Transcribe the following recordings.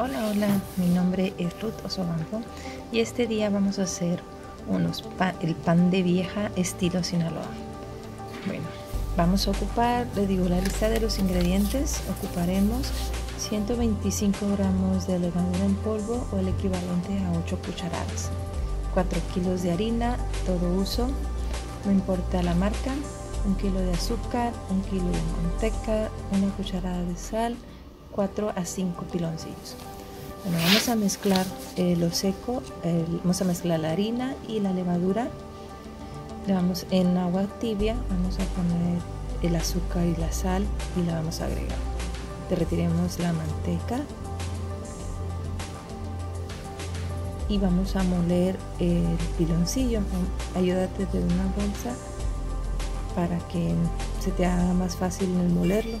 Hola, hola, mi nombre es Ruth Osobanco y este día vamos a hacer unos el pan de vieja estilo Sinaloa. Bueno, vamos a ocupar, le digo la lista de los ingredientes, ocuparemos 125 gramos de levadura en polvo o el equivalente a 8 cucharadas, 4 kilos de harina, todo uso, no importa la marca, un kilo de azúcar, un kilo de manteca, una cucharada de sal, 4 a 5 piloncillos. Bueno, vamos a mezclar eh, lo seco, vamos a mezclar la harina y la levadura. Le vamos en agua tibia, vamos a poner el azúcar y la sal y la vamos a agregar. Derretiremos la manteca y vamos a moler el piloncillo. Ayúdate de una bolsa para que se te haga más fácil el molerlo.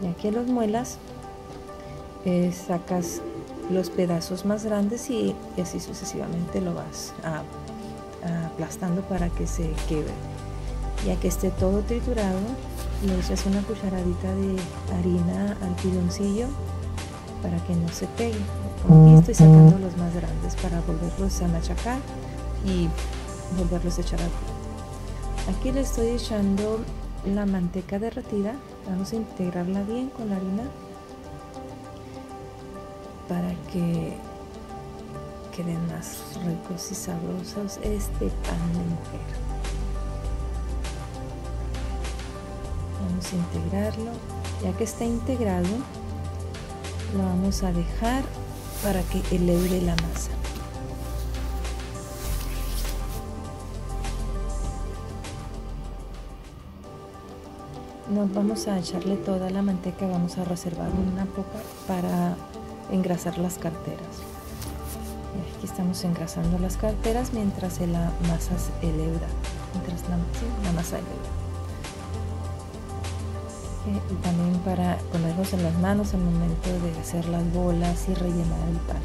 Ya que los muelas, eh, sacas los pedazos más grandes y, así sucesivamente lo vas aplastando para que se quebre. Ya que esté todo triturado, le echas una cucharadita de harina al piloncillo para que no se pegue. Aquí estoy sacando los más grandes para volverlos a machacar y volverlos a echar al Aquí le estoy echando la manteca derretida vamos a integrarla bien con la harina para que queden más ricos y sabrosos este pan de mujer. Vamos a integrarlo. Ya que está integrado lo vamos a dejar para que eleve la masa nos vamos a echarle toda la manteca, vamos a reservar una poca para engrasar las carteras. Aquí estamos engrasando las carteras mientras la masa se eleva, mientras la, masa eleva. Y también para ponerlos en las manos al momento de hacer las bolas y rellenar el pan.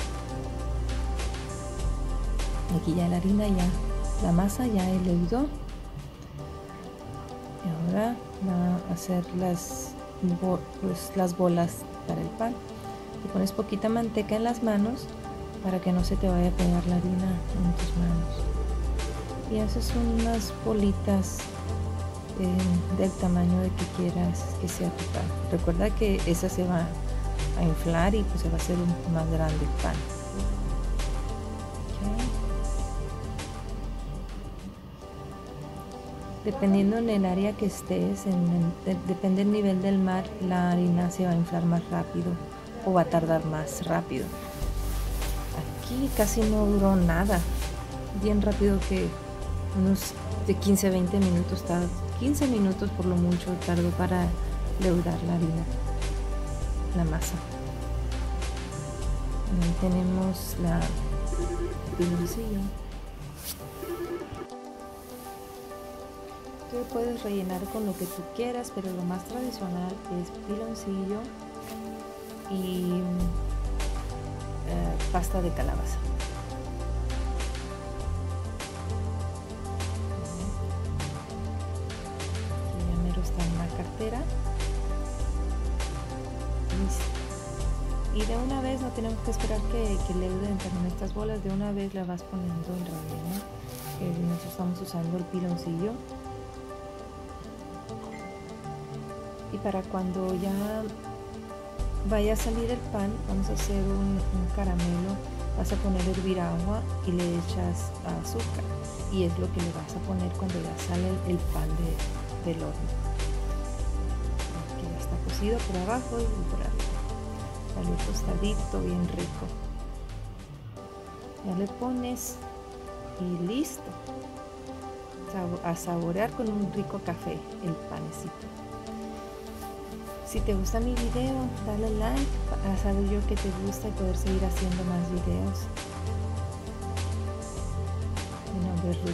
Aquí ya la harina ya, la masa ya elevó y ahora a hacer las, pues, las bolas para el pan. Y pones poquita manteca en las manos para que no se te vaya a pegar la harina en tus manos. Y haces unas bolitas eh, del tamaño de que quieras que sea tu pan. Recuerda que esa se va a inflar y pues se va a hacer un más grande el pan. Dependiendo en el área que estés, depende del nivel del mar, la harina se va a inflar más rápido o va a tardar más rápido. Aquí casi no duró nada, bien rápido que unos de 15 a 20 minutos, 15 minutos por lo mucho tardó para leudar la harina, la masa. Ahí tenemos la puedes rellenar con lo que tú quieras, pero lo más tradicional es piloncillo y eh, pasta de calabaza. Aquí ya está en la cartera. Y de una vez no tenemos que esperar que, que leuden también estas bolas, de una vez la vas poniendo el relleno. Eh, nosotros estamos usando el piloncillo y para cuando ya vaya a salir el pan vamos a hacer un, caramelo vas a poner a hervir agua y le echas azúcar. Y es lo que le vas a poner cuando ya sale el, pan del horno. Aquí ya está cocido por abajo y por arriba. Sale tostadito bien rico. Ya le pones y listo. A saborear con un rico café el panecito si te gusta mi video, dale like para saber yo que te gusta y poder seguir haciendo más videos. Mi nombre es Ruth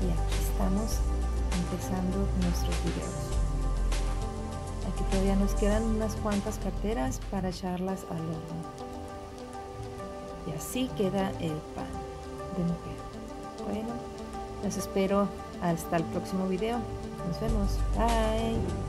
y aquí estamos empezando nuestros videos. Aquí todavía nos quedan unas cuantas carteras para echarlas al horno. Y así queda el pan de mujer. Bueno, los espero hasta el próximo video. Nos vemos. Bye.